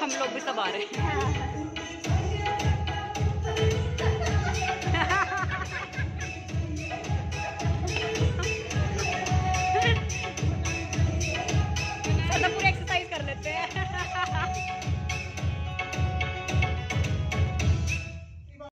हम लोग भी तब आ रहे हैं।